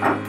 Bye.